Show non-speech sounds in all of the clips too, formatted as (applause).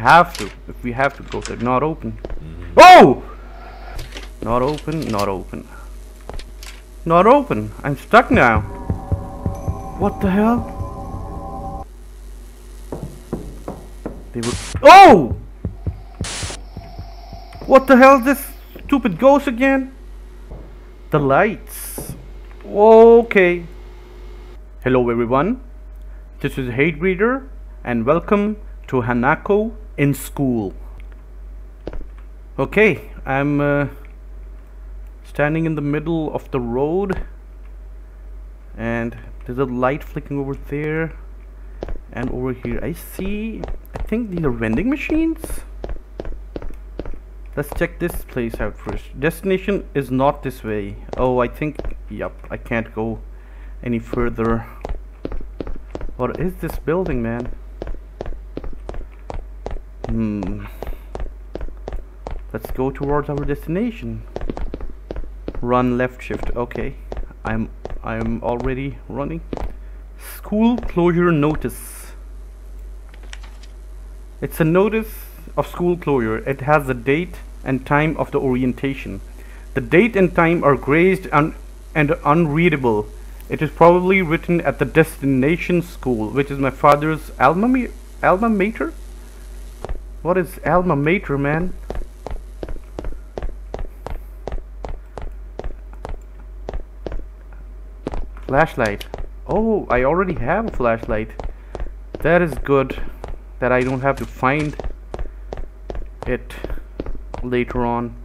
have to, if we have to go there, not open. Mm-hmm. Oh! Not open, not open. Not open. I'm stuck now. What the hell? They were. Oh! What the hell is this stupid ghost again? The lights. Okay. Hello everyone. This is Hatebreeder and welcome to Hanako in school. Okay, I'm uh, standing in the middle of the road and there's a light flicking over there and over here. I see I think these are vending machines. Let's check this place out first. Destination is not this way. Oh I think yep I can't go any further. What is this building man hmm. Let's go towards our destination. Run left shift. Okay. I'm I'm already running. School closure notice. It's a notice of school closure. It has the date and time of the orientation. The date and time are grazed un and unreadable. It is probably written at the destination school which is my father's alma, alma mater what is alma mater man Flashlight. Oh, I already have a flashlight. That is good that I don't have to find it later on.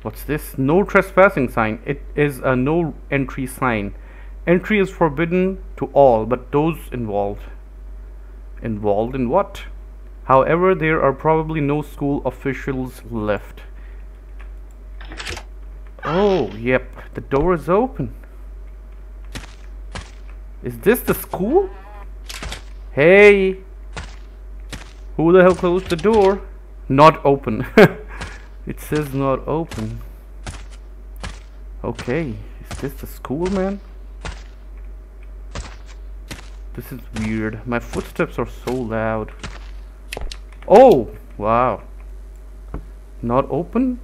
What's this? No trespassing sign. It is a no entry sign. Entry is forbidden to all but those involved. Involved in what? However, there are probably no school officials left. Oh, yep. The door is open. Is this the school? Hey! Who the hell closed the door? Not open. (laughs) it says not open. Okay, is this the school, man? This is weird. My footsteps are so loud. Oh! Wow. Not open?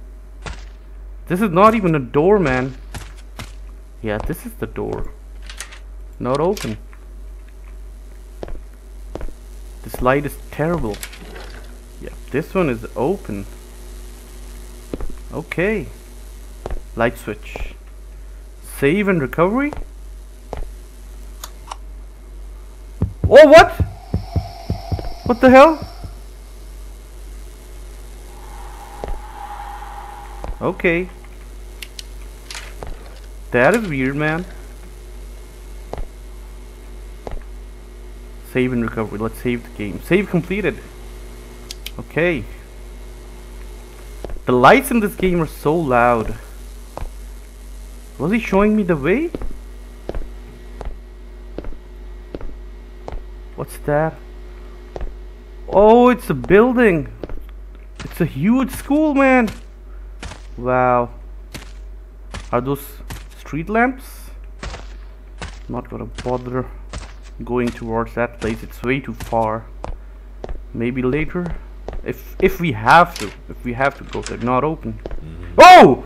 This is not even a door, man. Yeah, this is the door. Not open. This light is terrible. Yeah, this one is open. Okay. Light switch. Save and recovery? Oh, what? What the hell? Okay. That is weird, man. Save and recovery. Let's save the game. Save completed. Okay. The lights in this game are so loud. Was he showing me the way? What's that? Oh, it's a building. It's a huge school, man. Wow. Are those street lamps? Not gonna bother going towards that place. It's way too far. Maybe later. If if we have to if we have to go there. Not open. Mm -hmm. oh!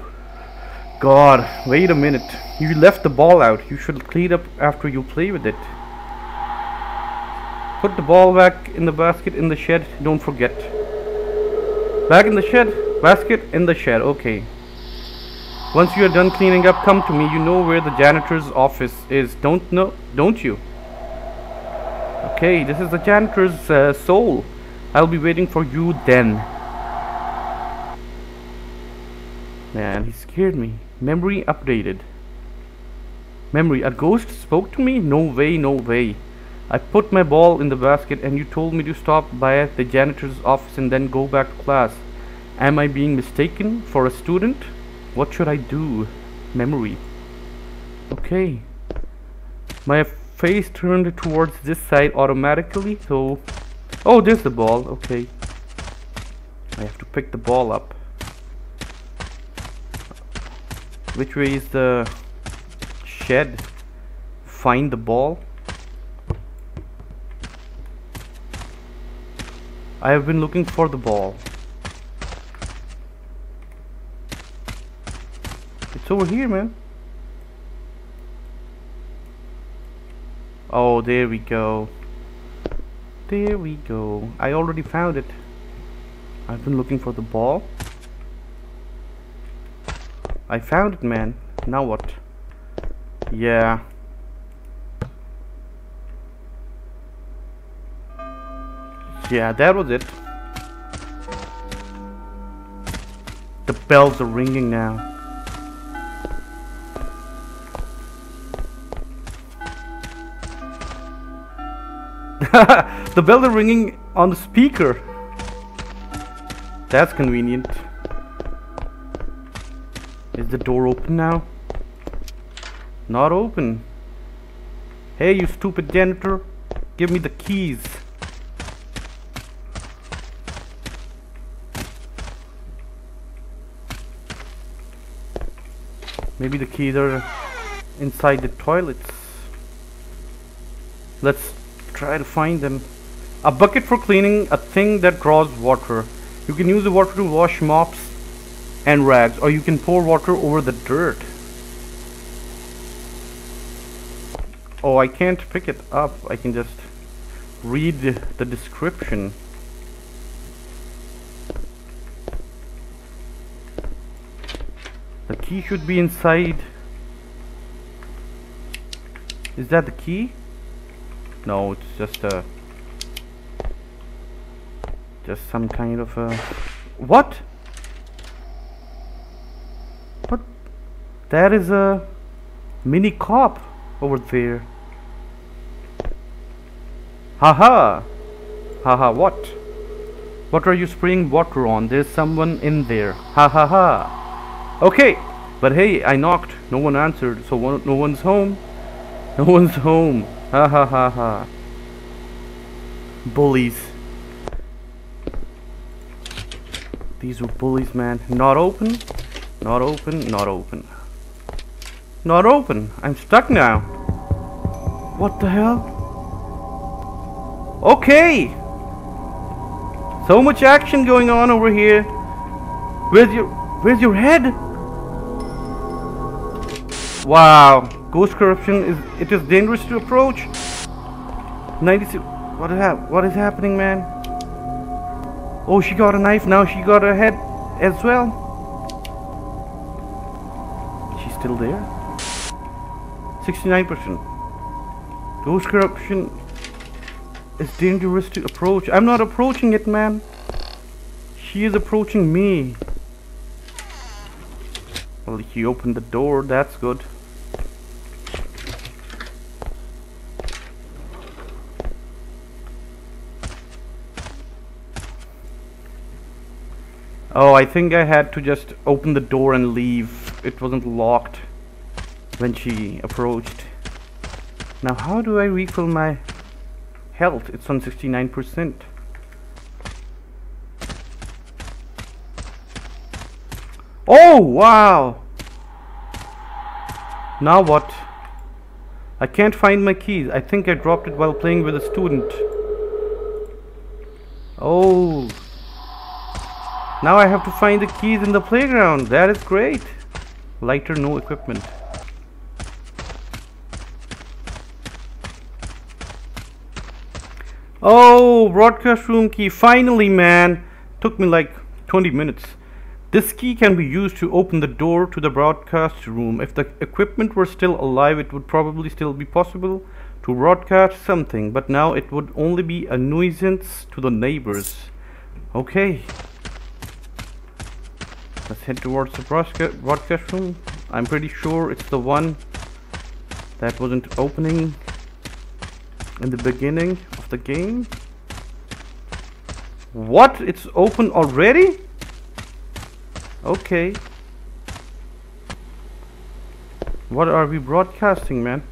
God wait a minute. You left the ball out. You should clean up after you play with it. Put the ball back in the basket in the shed. Don't forget. Back in the shed basket in the shed okay once you are done cleaning up come to me you know where the janitor's office is don't know don't you Okay, this is the janitor's uh, soul. I'll be waiting for you then. Man, he scared me. Memory updated. Memory, a ghost spoke to me? No way, no way. I put my ball in the basket and you told me to stop by the janitor's office and then go back to class. Am I being mistaken for a student? What should I do? Memory. Okay. My face turned towards this side automatically so oh there's the ball okay I have to pick the ball up which way is the shed find the ball I have been looking for the ball. It's over here, man. Oh, there we go. There we go. I already found it. I've been looking for the ball. I found it, man. Now what? Yeah. Yeah, that was it. The bells are ringing now. (laughs) the bell is ringing on the speaker. That's convenient. Is the door open now? Not open. Hey, you stupid janitor. Give me the keys. Maybe the keys are inside the toilets. Let's try to find them. A bucket for cleaning, a thing that draws water. You can use the water to wash mops and rags, or you can pour water over the dirt. Oh, I can't pick it up. I can just read the, description. The key should be inside. Is that the key? No, it's just a... Just some kind of a... What? What? There is a mini cop over there. Haha! Haha, what? What are you spraying water on? There's someone in there. Ha ha ha. Okay, but hey, I knocked. No one answered, so one, no one's home. No one's home. Ha ha ha ha. Bullies. These were bullies, man. Not open. Not open. Not open. Not open. I'm stuck now. What the hell? Okay. So much action going on over here. Where's your Where's your head? Wow, ghost corruption is it is dangerous to approach. 96 what is hap what is happening man? Oh she got a knife now she got a head as well. She's still there? 69%. Ghost corruption is dangerous to approach. I'm not approaching it man. She is approaching me. Well, he opened the door, that's good. Oh, I think I had to just open the door and leave. It wasn't locked when she approached. Now, how do I refill my health? It's on 69%. Oh, wow! Now what? I can't find my keys. I think I dropped it while playing with a student. Oh. Now I have to find the keys in the playground. That is great. Lighter, no equipment. Oh, broadcast room key. Finally, man. Took me like 20 minutes. This key can be used to open the door to the broadcast room. If the equipment were still alive, it would probably still be possible to broadcast something, but now it would only be a nuisance to the neighbors. Okay. Let's head towards the broadcast room. I'm pretty sure it's the one that wasn't opening in the beginning of the game. What? It's open already? Okay. What are we broadcasting, man?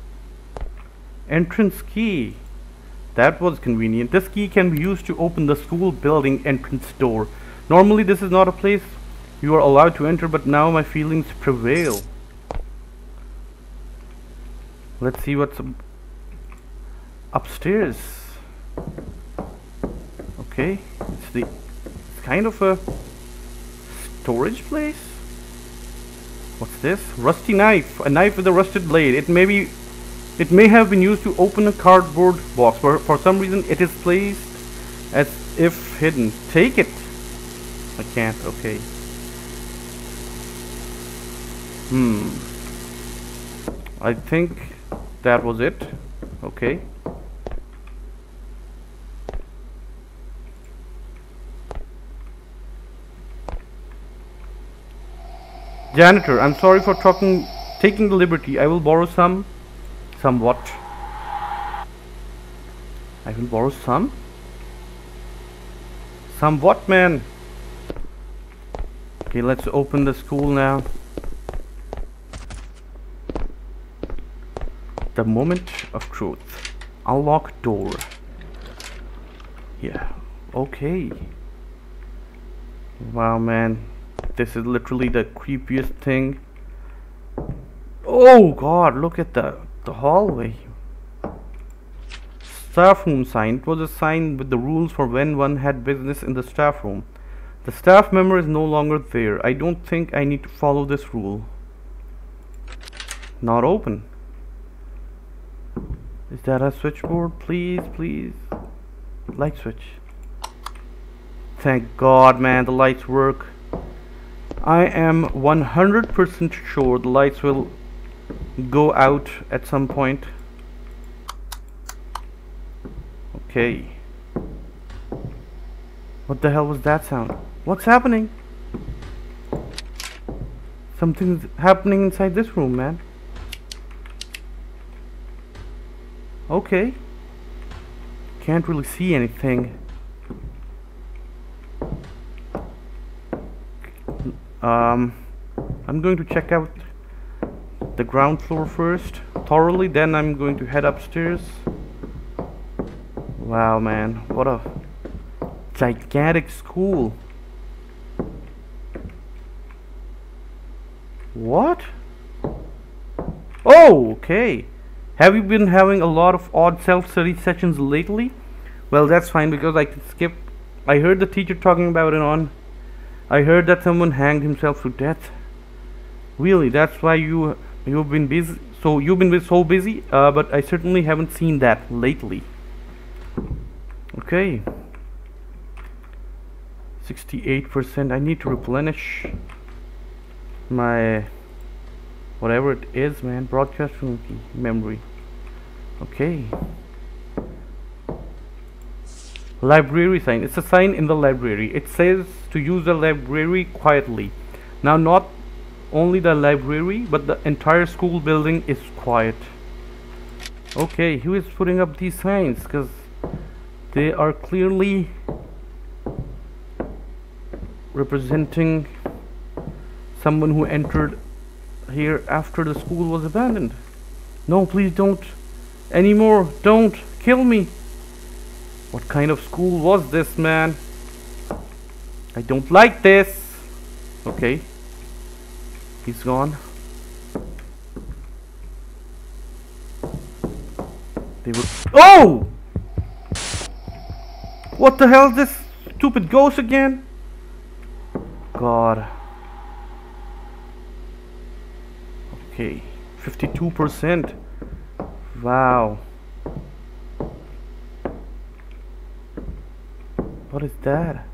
Entrance key. That was convenient. This key can be used to open the school building entrance door. Normally this is not a place you are allowed to enter, but now my feelings prevail. Let's see what's upstairs. Okay, it's the it's kind of a storage place. What's this? Rusty knife. A knife with a rusted blade. It may be it may have been used to open a cardboard box. For for some reason it is placed as if hidden. Take it. I can't. Okay. Hmm. I think that was it. Okay. Janitor, I'm sorry for talking, taking the liberty. I will borrow some, some what? I will borrow some? Some what, man? Okay, let's open the school now. The moment of truth. Unlock door. Yeah. Okay. Wow, man. This is literally the creepiest thing. Oh god, look at the the hallway. Staff room sign. It was a sign with the rules for when one had business in the staff room. The staff member is no longer there. I don't think I need to follow this rule. Not open. Is that a switchboard? Please, please. Light switch. Thank God, man, the lights work. I am 100% sure the lights will go out at some point. Okay. What the hell was that sound? What's happening? Something's happening inside this room, man. Okay. Can't really see anything. Um, I'm going to check out the ground floor first thoroughly then I'm going to head upstairs wow man what a gigantic school what oh okay have you been having a lot of odd self-study sessions lately well that's fine because I can skip I heard the teacher talking about it on I heard that someone hanged himself to death. Really, that's why you you've been busy. So you've been so busy, uh, but I certainly haven't seen that lately. Okay. 68%. I need to replenish my whatever it is, man. Broadcast memory. Okay. Library sign. It's a sign in the library. It says to use the library quietly. Now not only the library but the entire school building is quiet. Okay, who is putting up these signs? Because they are clearly representing someone who entered here after the school was abandoned. No, please don't. Anymore. Don't. Kill me. What kind of school was this, man? I don't like this. Okay. He's gone. They were- Oh! What the hell is this stupid ghost again? God. Okay. 52%. Wow. What is that?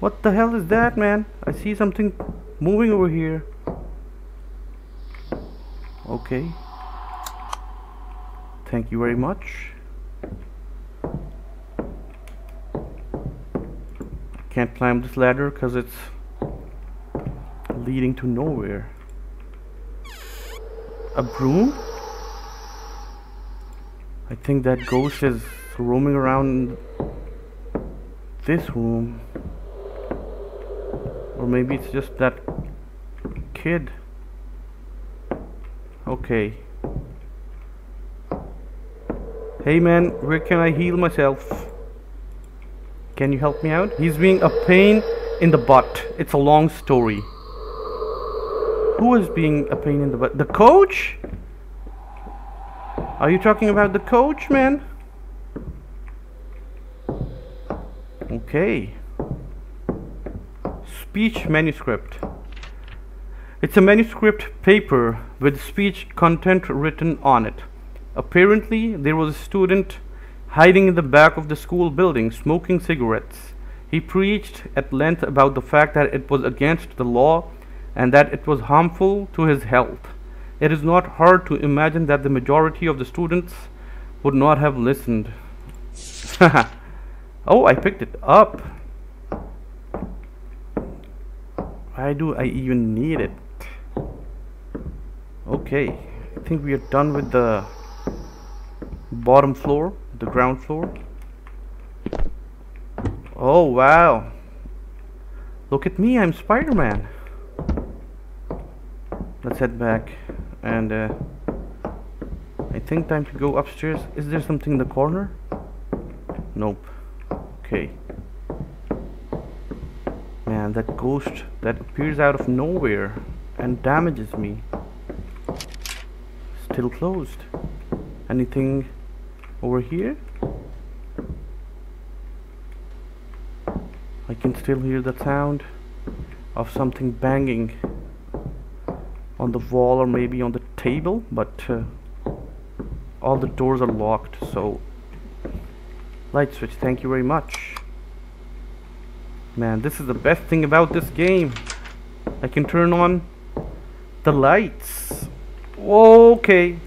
What the hell is that, man? I see something moving over here. Okay. Thank you very much. Can't climb this ladder because it's leading to nowhere. A broom? I think that ghost is roaming around this room. Or maybe it's just that kid. Okay. Hey man, where can I heal myself? Can you help me out? He's being a pain in the butt. It's a long story. Who is being a pain in the butt? The coach? Are you talking about the coach, man? Okay. Speech manuscript. It's a manuscript paper with speech content written on it. Apparently, there was a student hiding in the back of the school building smoking cigarettes. He preached at length about the fact that it was against the law and that it was harmful to his health. It is not hard to imagine that the majority of the students would not have listened. (laughs) oh, I picked it up. Why do I even need it? Okay, I think we are done with the bottom floor, the ground floor. Oh wow. Look at me, I'm Spider-Man. Let's head back and uh, I think time to go upstairs. Is there something in the corner? Nope. Okay. Man, that ghost that appears out of nowhere and damages me. Still closed. Anything over here? I can still hear the sound of something banging on the wall or maybe on the table but uh, all the doors are locked so light switch thank you very much. Man this is the best thing about this game. I can turn on the lights. Okay.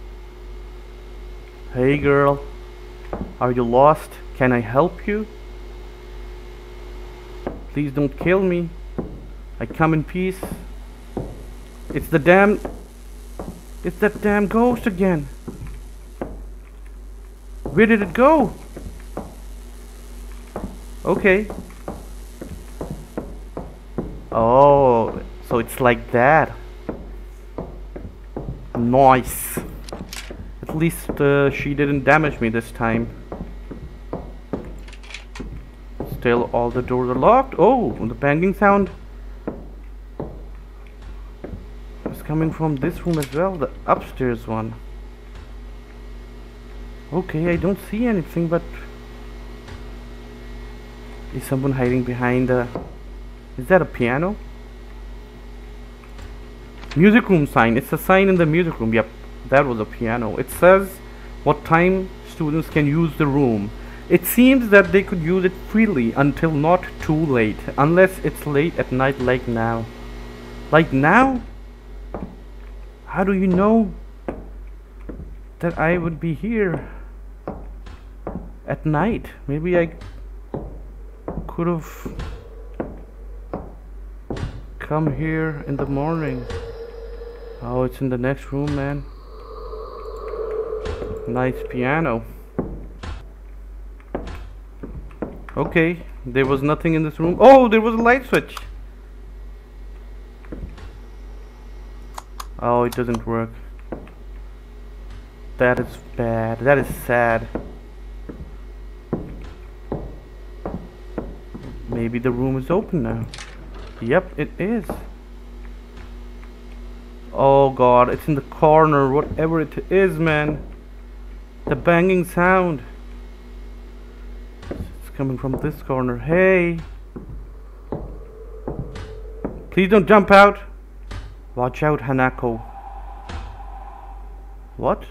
Hey girl. Are you lost? Can I help you? Please don't kill me. I come in peace it's the damn it's that damn ghost again. Where did it go? Okay. Oh so it's like that. Nice. At least uh, she didn't damage me this time. Still all the doors are locked. Oh the banging sound is coming from this room as well the upstairs one. Okay I don't see anything but is someone hiding behind the is that a piano? Music room sign it's a sign in the music room yep that was a piano. It says what time students can use the room. It seems that they could use it freely until not too late unless it's late at night like now. Like now how do you know that I would be here at night? Maybe I could have come here in the morning. Oh it's in the next room man. Nice piano. Okay there was nothing in this room. Oh there was a light switch oh it doesn't work that is bad that is sad Maybe the room is open now. Yep, it is. Oh god, it's in the corner, whatever it is, man. The banging sound. It's coming from this corner. Hey. Please don't jump out. Watch out, Hanako. What?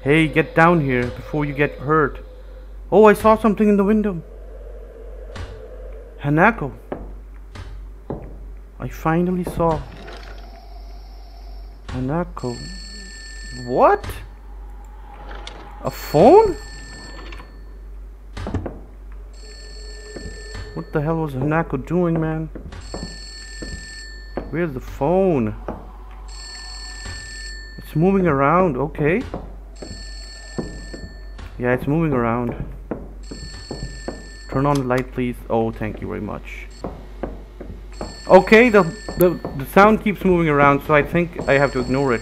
Hey, get down here before you get hurt. Oh, I saw something in the window. Hanako. I finally saw Hanako. What? A phone? What the hell was Hanako doing, man? Where's the phone? It's moving around, okay. Yeah, it's moving around. Turn on the light, please. Oh, thank you very much. Okay, the, the, the sound keeps moving around, so I think I have to ignore it.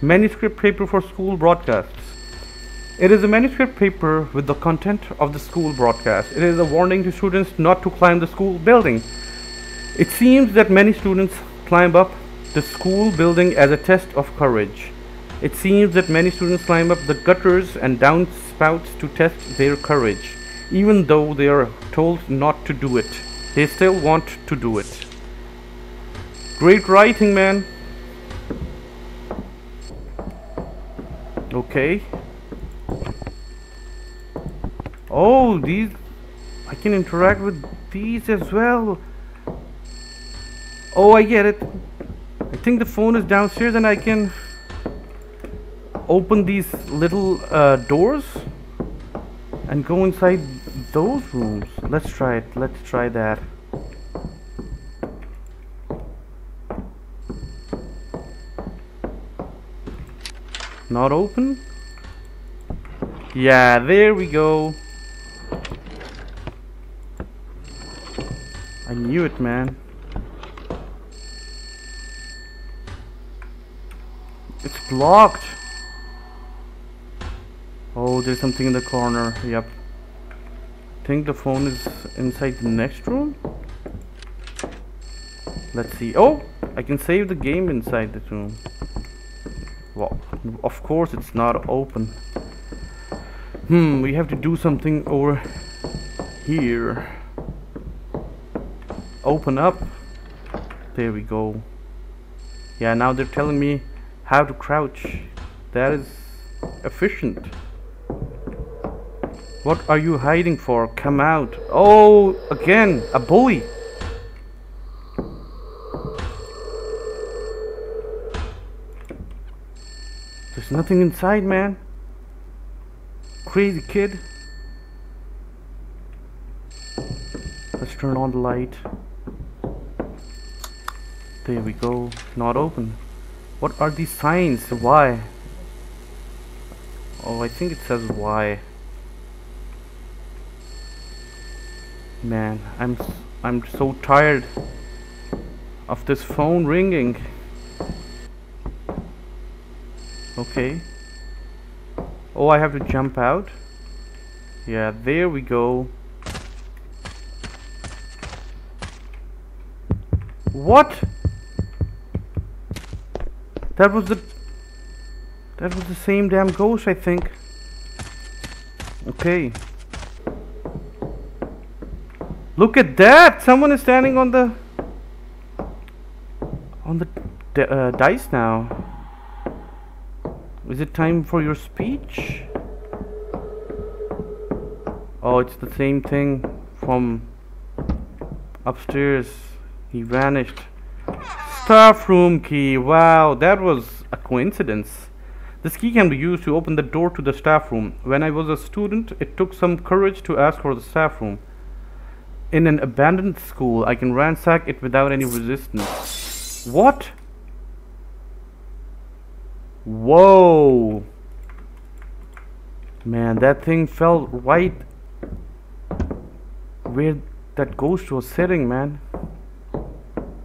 Manuscript paper for school broadcasts. It is a manuscript paper with the content of the school broadcast. It is a warning to students not to climb the school building. It seems that many students climb up the school building as a test of courage. It seems that many students climb up the gutters and downspouts to test their courage. even though they are told not to do it. They still want to do it. Great writing, man. Okay. Oh, these... I can interact with these as well. Oh, I get it. I think the phone is downstairs and I can open these little uh, doors and go inside those rooms. Let's try it. Let's try that. Not open? Yeah, there we go. I knew it, man. It's blocked. Oh, there's something in the corner. Yep. I think the phone is inside the next room. Let's see. Oh, I can save the game inside the room. Well, of course it's not open. Hmm, we have to do something over here. Open up. There we go. Yeah, now they're telling me how to crouch. That is efficient. What are you hiding for? Come out. Oh, again, a bully. There's nothing inside, man. Crazy kid. Let's turn on the light. There we go. Not open. What are these signs? Why? Oh, I think it says why. Man, I'm I'm so tired of this phone ringing. Okay. Oh, I have to jump out? Yeah, there we go. What? That was the... That was the same damn ghost, I think. Okay. Look at that! Someone is standing on the... On the uh, dice now. Is it time for your speech? Oh, it's the same thing from upstairs. He vanished. Staff room key. Wow, that was a coincidence. This key can be used to open the door to the staff room. When I was a student, it took some courage to ask for the staff room. In an abandoned school, I can ransack it without any resistance. What? Whoa. Man, that thing felt right where that ghost was sitting, man.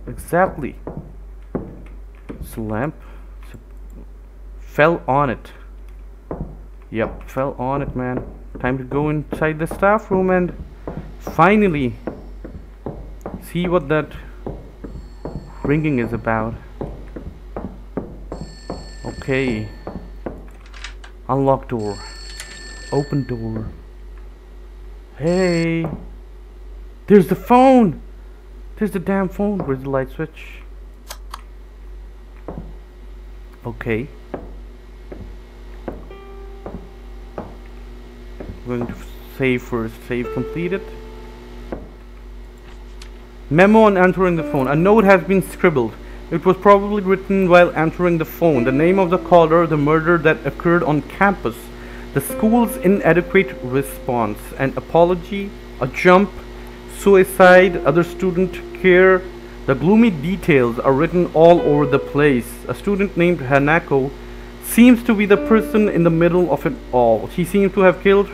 Exactly. A lamp. Fell on it. Yep, fell on it, man. Time to go inside the staff room and finally see what that ringing is about. Okay. Unlock door. Open door. Hey. There's the phone. There's the damn phone. Where's the light switch? Okay. I'm going to save first. Save completed. Memo on answering the phone. A note has been scribbled. It was probably written while answering the phone. The name of the caller, the murder that occurred on campus, the school's inadequate response, an apology, a jump, suicide, other student care. The gloomy details are written all over the place. A student named Hanako seems to be the person in the middle of it all. She seems to have killed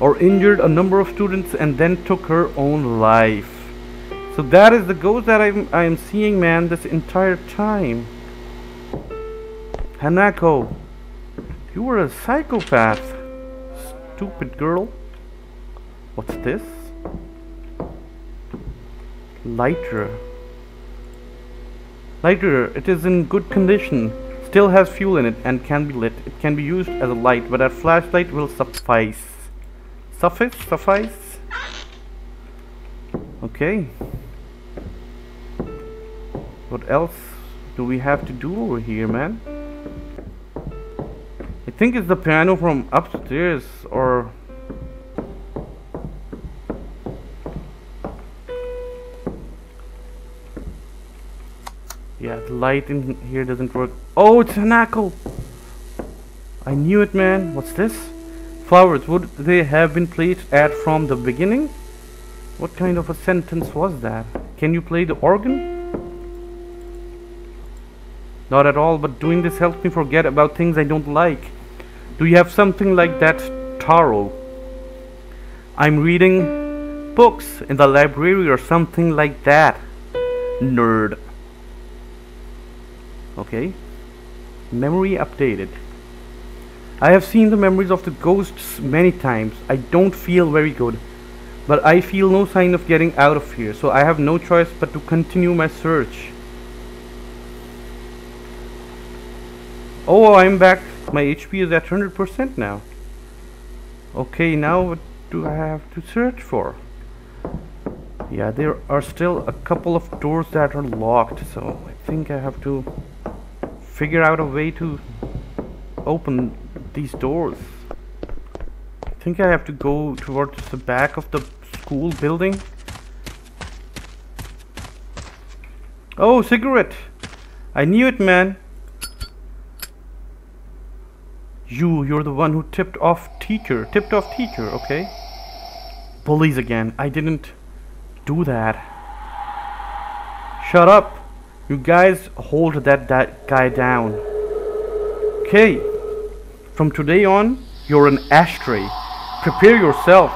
or injured a number of students and then took her own life. So that is the ghost that I'm, I am seeing, man, this entire time. Hanako, you were a psychopath. Stupid girl. What's this? Lighter. Lighter, it is in good condition. Still has fuel in it and can be lit. It can be used as a light, but a flashlight will suffice. Suffice? Suffice? Okay. What else do we have to do over here, man? I think it's the piano from upstairs or light in here doesn't work. Oh, it's an Hanako! I knew it, man. What's this? Flowers, would they have been placed at from the beginning? What kind of a sentence was that? Can you play the organ? Not at all, but doing this helps me forget about things I don't like. Do you have something like that, Taro? I'm reading books in the library or something like that. Nerd. Okay. Memory updated. I have seen the memories of the ghosts many times. I don't feel very good. But I feel no sign of getting out of here, so I have no choice but to continue my search. Oh, I'm back. My HP is at 100% now. Okay, now what do I have to search for? Yeah, there are still a couple of doors that are locked, so I think I have to figure out a way to open these doors. I think I have to go towards the back of the school building. Oh, cigarette! I knew it, man. You, you're the one who tipped off teacher. Tipped off teacher, okay. Bullies again. I didn't do that. Shut up. You guys hold that, that guy down. Okay. From today on, you're an ashtray. Prepare yourself.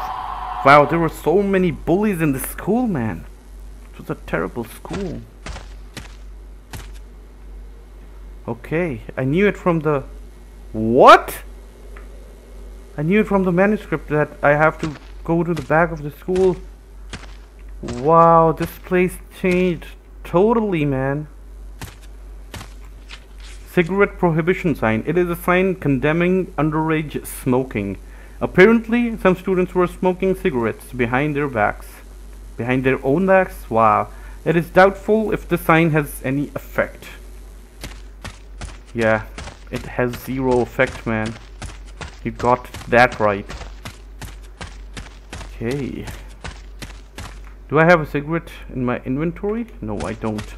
Wow, there were so many bullies in the school, man. It was a terrible school. Okay, I knew it from the... What? I knew it from the manuscript that I have to go to the back of the school. Wow, this place changed totally, man. Cigarette prohibition sign. It is a sign condemning underage smoking. Apparently, some students were smoking cigarettes behind their backs. Behind their own backs? Wow. It is doubtful if the sign has any effect. Yeah, it has zero effect, man. You got that right. Okay. Do I have a cigarette in my inventory? No, I don't.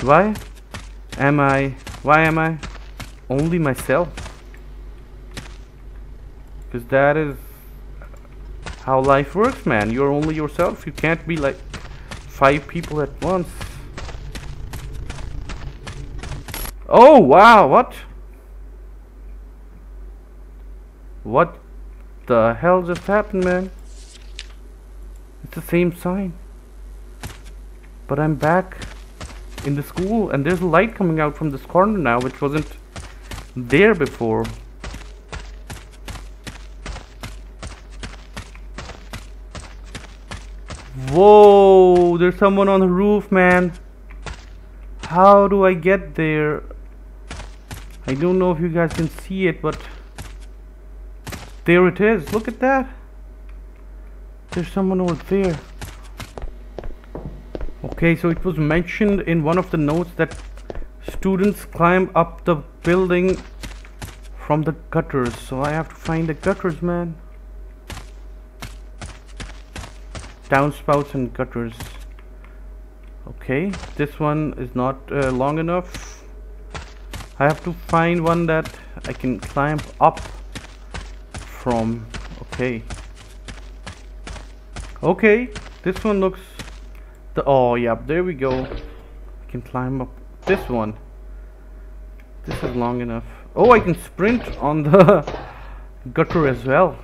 Why Am I why am I only myself? Because that is how life works, man. You're only yourself. You can't be like five people at once. Oh, wow, what? What the hell just happened, man? The same sign. But I'm back in the school and there's a light coming out from this corner now which wasn't there before. Whoa there's someone on the roof man. How do I get there? I don't know if you guys can see it but there it is. Look at that there's someone over there Okay, so it was mentioned in one of the notes that students climb up the building from the gutters. So I have to find the gutters, man. Downspouts and gutters. Okay, this one is not uh, long enough. I have to find one that I can climb up from. Okay. Okay, this one looks the, oh, yeah, there we go. I can climb up this one. This is long enough. Oh, I can sprint on the (laughs) gutter as well.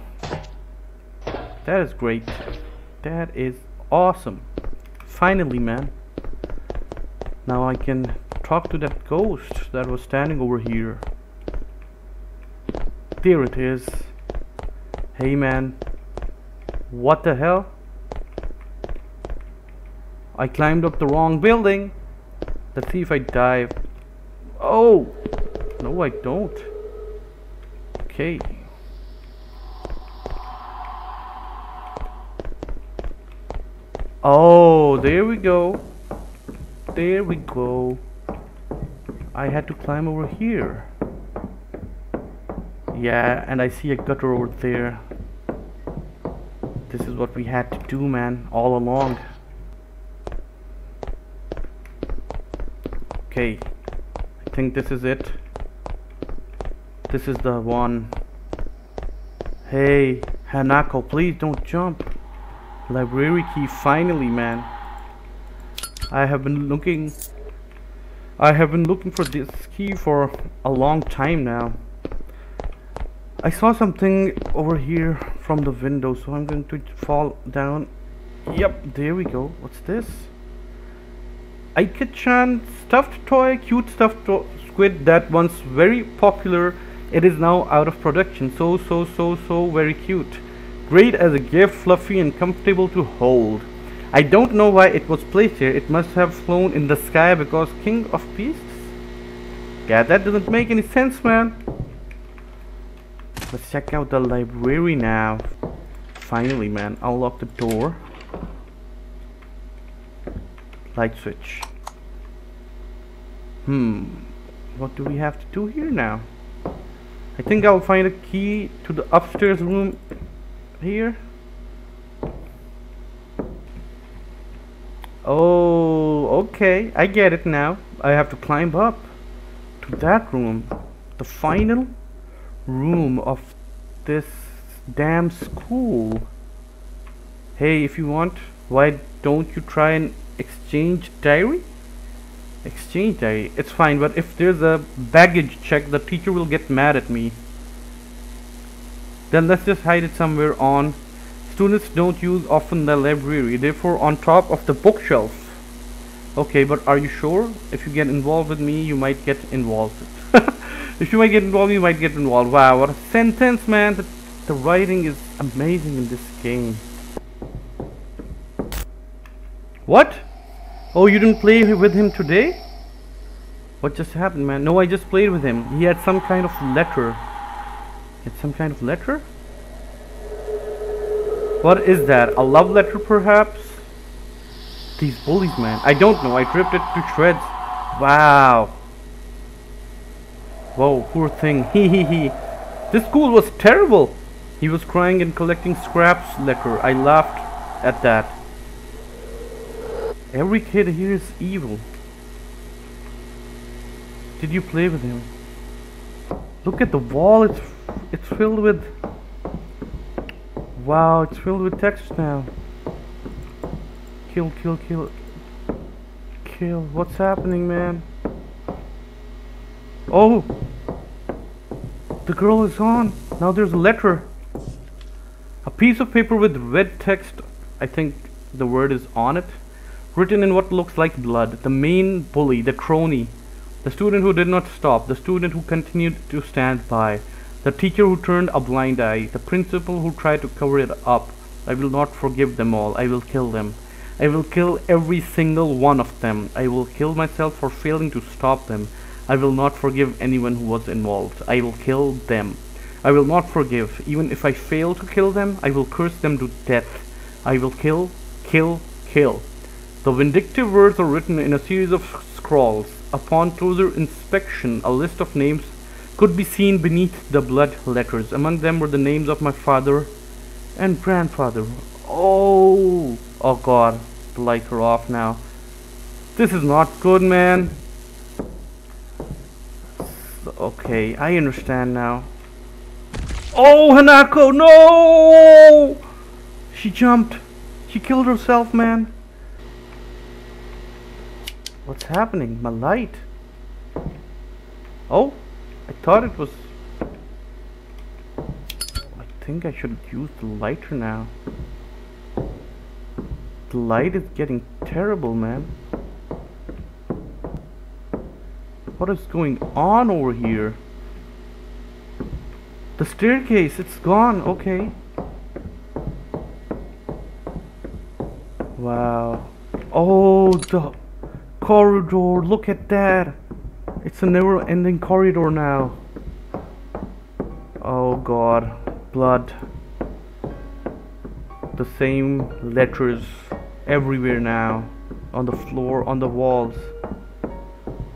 That is great. That is awesome. Finally, man. Now I can talk to that ghost that was standing over here. There it is. Hey, man. What the hell? I climbed up the wrong building. Let's see if I dive. Oh! No, I don't. Okay. Oh, there we go. There we go. I had to climb over here. Yeah, and I see a gutter over there. This is what we had to do, man, all along. Okay, I think this is it. This is the one. Hey, Hanako, please don't jump. Library key, finally, man. I have been looking... I have been looking for this key for a long time now. I saw something over here from the window, so I'm going to fall down. Yep, there we go. What's this? Aike-chan stuffed toy, cute stuffed to squid that once very popular. It is now out of production. So, so, so, so very cute. Great as a gift, fluffy and comfortable to hold. I don't know why it was placed here. It must have flown in the sky because King of Beasts? Yeah, that doesn't make any sense, man. Let's check out the library now. Finally, man. I'll lock the door. Light switch. Hmm. What do we have to do here now? I think I'll find a key to the upstairs room here. Oh, okay. I get it now. I have to climb up to that room. The final room of this damn school. Hey, if you want, why don't you try and exchange diary? Exchange diary. It's fine, but if there's a baggage check, the teacher will get mad at me. Then let's just hide it somewhere on. Students don't use often the library, therefore on top of the bookshelf. Okay, but are you sure? If you get involved with me, you might get involved. (laughs) if you might get involved, you might get involved. Wow, what a sentence, man. The, the writing is amazing in this game. What? Oh, you didn't play with him today? What just happened, man? No, I just played with him. He had some kind of letter. It's some kind of letter? What is that? A love letter, perhaps? These bullies, man. I don't know. I ripped it to shreds. Wow. Whoa, poor thing. (laughs) Hee hee hee. This school was terrible. He was crying and collecting scraps letter. I laughed at that. Every kid here is evil. Did you play with him? Look at the wall. It's it's filled with Wow, it's filled with text now. Kill, kill, kill. Kill. What's happening, man? Oh! The girl is on. Now there's a letter. A piece of paper with red text. I think the word is on it. Written in what looks like blood. The main bully, the crony. The student who did not stop. The student who continued to stand by. The teacher who turned a blind eye, the principal who tried to cover it up. I will not forgive them all. I will kill them. I will kill every single one of them. I will kill myself for failing to stop them. I will not forgive anyone who was involved. I will kill them. I will not forgive. Even if I fail to kill them, I will curse them to death. I will kill, kill, kill. The vindictive words are written in a series of scrawls. Upon closer inspection, a list of names could be seen beneath the blood letters. Among them were the names of my father and grandfather. Oh, oh God, the lights are off now. This is not good, man. Okay, I understand now. Oh, Hanako, no! She jumped. She killed herself, man. What's happening? My light. Oh, I thought it was... I think I should use the lighter now. The light is getting terrible, man. What is going on over here? The staircase, it's gone, okay. Wow. Oh, the corridor, look at that. It's a never ending corridor now. Oh god. Blood. The same letters everywhere now. On the floor, on the walls,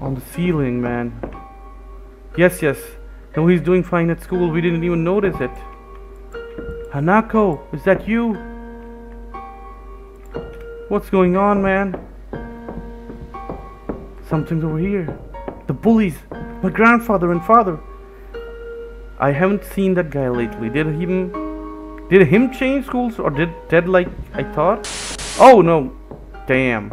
on the ceiling, man. Yes, yes. No, he's doing fine at school. We didn't even notice it. Hanako, is that you? What's going on, man? Something's over here. The bullies. My grandfather and father. I haven't seen that guy lately. Did him did him change schools or did Ted like I thought? Oh no. Damn.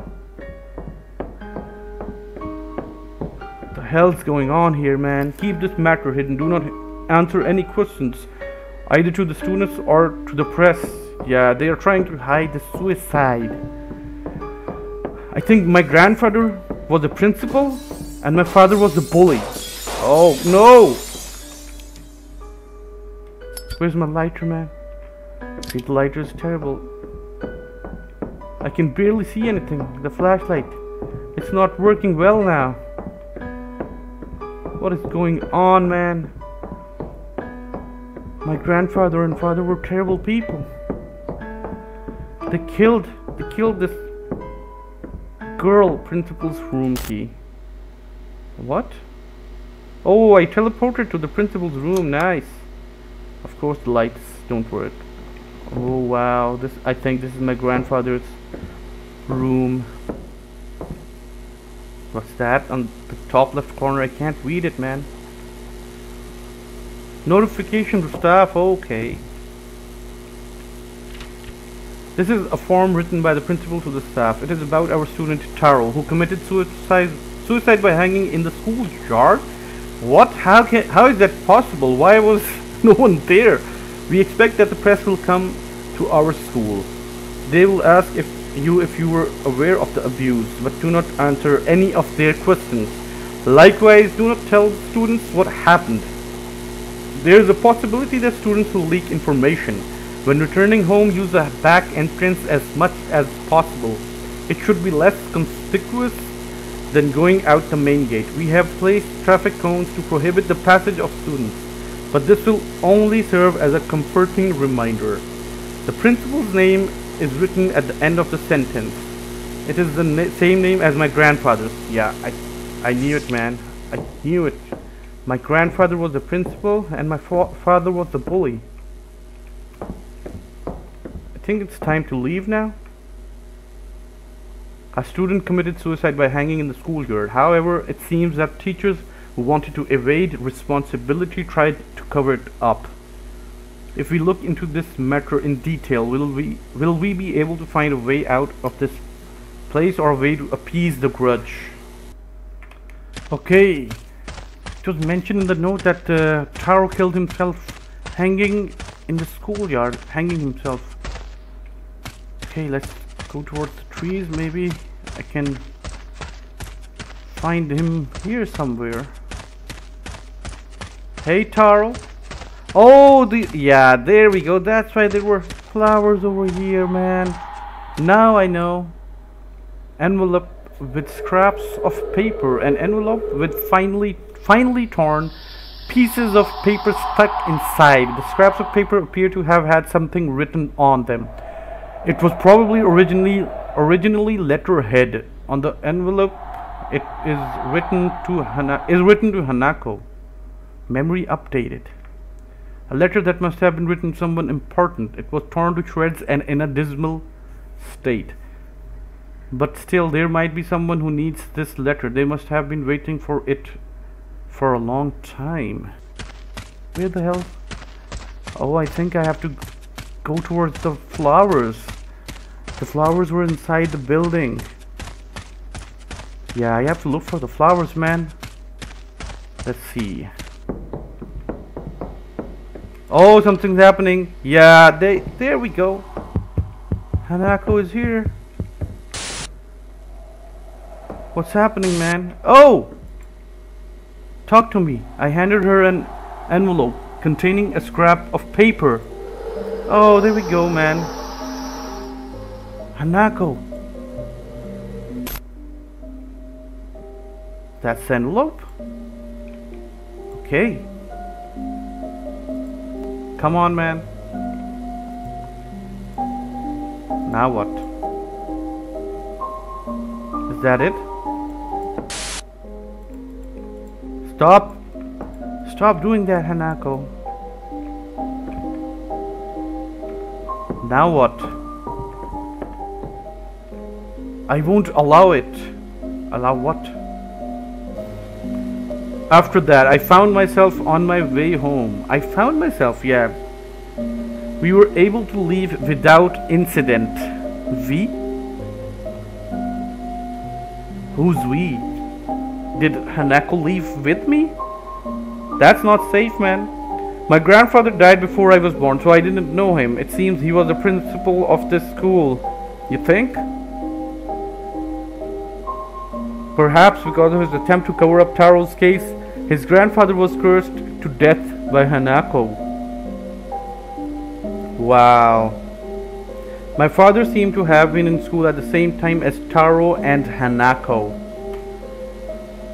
The hell's going on here, man? Keep this matter hidden. Do not answer any questions either to the students or to the press. Yeah, they are trying to hide the suicide. I think my grandfather was the principal and my father was the bully. Oh no! Where's my lighter, man? The lighter is terrible. I can barely see anything. The flashlight. It's not working well now. What is going on, man? My grandfather and father were terrible people. They killed, they killed this girl, principal's room key. What? Oh, I teleported to the principal's room. Nice. Of course, the lights don't work. Oh wow, this I think this is my grandfather's room. What's that on the top left corner? I can't read it, man. Notification to staff. Okay. This is a form written by the principal to the staff. It is about our student Taro, who committed suicide suicide by hanging in the school yard. What? How can? How is that possible? Why was (laughs) no one there? We expect that the press will come to our school. They will ask if you if you were aware of the abuse, but do not answer any of their questions. Likewise, do not tell students what happened. There is a possibility that students will leak information. When returning home, use the back entrance as much as possible. It should be less conspicuous than going out the main gate. We have placed traffic cones to prohibit the passage of students but this will only serve as a comforting reminder. The principal's name is written at the end of the sentence. It is the na same name as my grandfather's. Yeah, I, I knew it, man. I knew it. My grandfather was the principal and my fa father was the bully. Think it's time to leave now. A student committed suicide by hanging in the schoolyard. However, it seems that teachers who wanted to evade responsibility tried to cover it up. If we look into this matter in detail, will we will we be able to find a way out of this place or a way to appease the grudge? Okay, it was mentioned in the note that uh, Taro killed himself hanging in the schoolyard, hanging himself. Okay, let's go towards the trees. Maybe I can find him here somewhere. Hey, Taro. Oh, the yeah, there we go. That's why there were flowers over here, man. Now I know. Envelope with scraps of paper. An envelope with finely, finely torn pieces of paper stuck inside. The scraps of paper appear to have had something written on them. It was probably originally originally letterhead. On the envelope, it is written to Hana is written to Hanako. Memory updated. A letter that must have been written to someone important. It was torn to shreds and in a dismal state. But still, there might be someone who needs this letter. They must have been waiting for it for a long time. Where the hell? Oh, I think I have to go towards the flowers. The flowers were inside the building. Yeah, I have to look for the flowers, man. Let's see. Oh, something's happening. Yeah, they there we go. Hanako is here. What's happening, man? Oh! Talk to me. I handed her an envelope containing a scrap of paper. Oh, there we go, man. Hanako. That's envelope? Okay. Come on, man. Now what? Is that it? Stop. Stop doing that, Hanako. Now what? I won't allow it. Allow what? After that, I found myself on my way home. I found myself, yeah. We were able to leave without incident. We? Who's we? Did Hanako leave with me? That's not safe, man. My grandfather died before I was born, so I didn't know him. It seems he was the principal of this school. You think? Perhaps because of his attempt to cover up Taro's case, his grandfather was cursed to death by Hanako. Wow. My father seemed to have been in school at the same time as Taro and Hanako.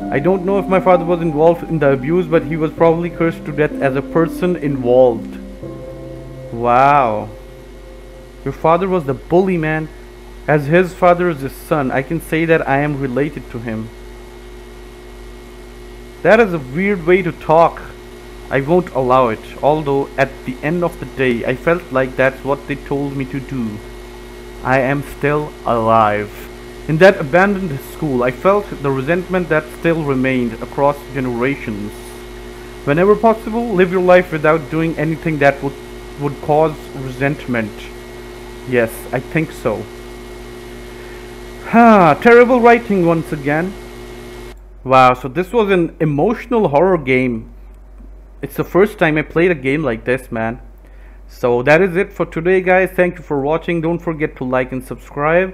I don't know if my father was involved in the abuse, but he was probably cursed to death as a person involved. Wow. Your father was the bully, man. As his father is his son, I can say that I am related to him. That is a weird way to talk. I won't allow it, although at the end of the day, I felt like that's what they told me to do. I am still alive. In that abandoned school, I felt the resentment that still remained across generations. Whenever possible, live your life without doing anything that would, would cause resentment. Yes, I think so. Ha, terrible writing once again. Wow, so this was an emotional horror game. It's the first time I played a game like this, man. So that is it for today, guys. Thank you for watching. Don't forget to like and subscribe.